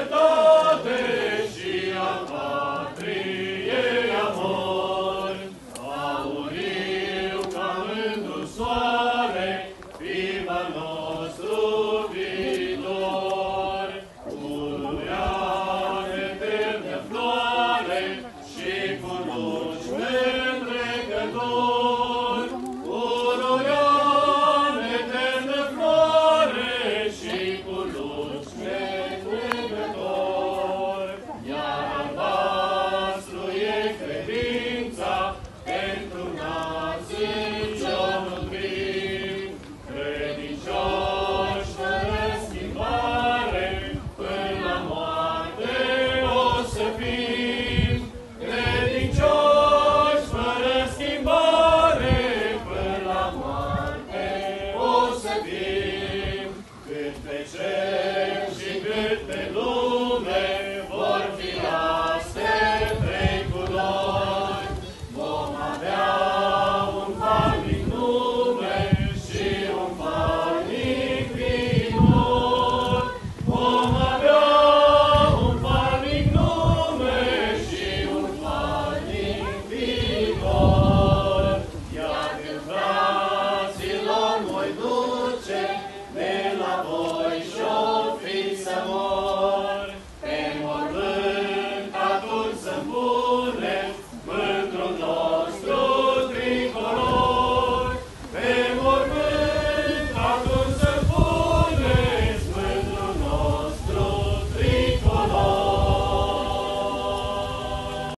Libertad!